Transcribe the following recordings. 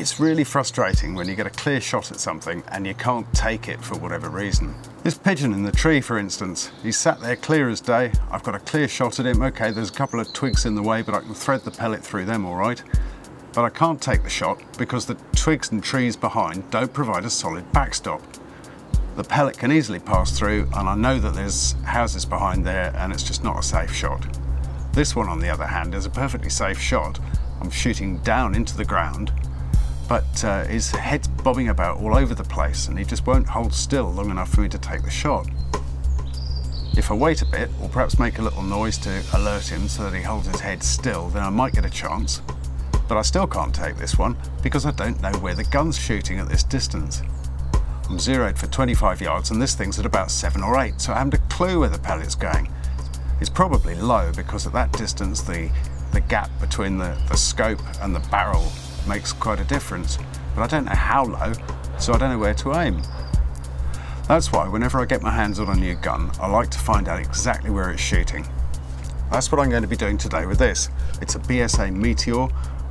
It's really frustrating when you get a clear shot at something and you can't take it for whatever reason. This pigeon in the tree, for instance, he's sat there clear as day. I've got a clear shot at him. Okay, there's a couple of twigs in the way, but I can thread the pellet through them all right. But I can't take the shot because the twigs and trees behind don't provide a solid backstop. The pellet can easily pass through and I know that there's houses behind there and it's just not a safe shot. This one on the other hand is a perfectly safe shot. I'm shooting down into the ground but uh, his head's bobbing about all over the place and he just won't hold still long enough for me to take the shot. If I wait a bit, or perhaps make a little noise to alert him so that he holds his head still, then I might get a chance. But I still can't take this one because I don't know where the gun's shooting at this distance. I'm zeroed for 25 yards and this thing's at about 7 or 8, so I haven't a clue where the pellet's going. It's probably low because at that distance the, the gap between the, the scope and the barrel makes quite a difference, but I don't know how low, so I don't know where to aim. That's why whenever I get my hands on a new gun, I like to find out exactly where it's shooting. That's what I'm going to be doing today with this. It's a BSA Meteor,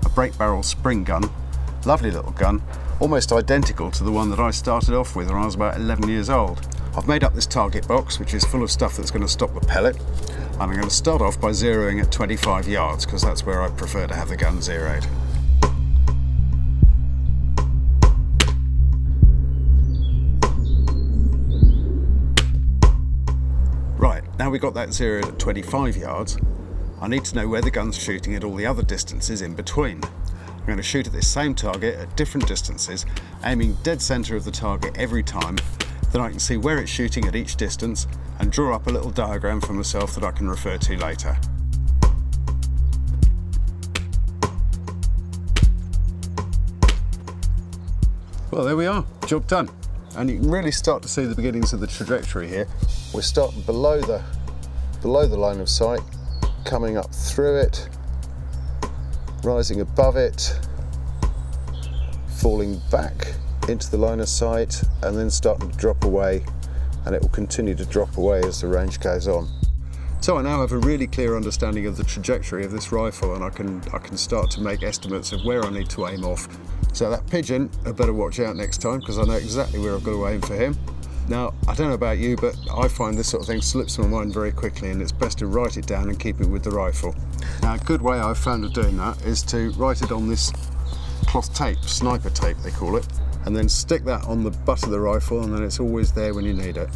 a break barrel spring gun, lovely little gun, almost identical to the one that I started off with when I was about 11 years old. I've made up this target box, which is full of stuff that's going to stop the pellet, and I'm going to start off by zeroing at 25 yards, because that's where I prefer to have the gun zeroed. Now we've got that zeroed at 25 yards, I need to know where the gun's shooting at all the other distances in between. I'm going to shoot at this same target at different distances, aiming dead centre of the target every time, then I can see where it's shooting at each distance and draw up a little diagram for myself that I can refer to later. Well, there we are, job done. And you can really start to see the beginnings of the trajectory here. We're starting below the, below the line of sight, coming up through it, rising above it, falling back into the line of sight, and then starting to drop away, and it will continue to drop away as the range goes on. So I now have a really clear understanding of the trajectory of this rifle and I can, I can start to make estimates of where I need to aim off. So that pigeon, I better watch out next time because I know exactly where I've got to aim for him. Now, I don't know about you, but I find this sort of thing slips my mind very quickly and it's best to write it down and keep it with the rifle. Now, a good way I've found of doing that is to write it on this cloth tape, sniper tape they call it, and then stick that on the butt of the rifle and then it's always there when you need it.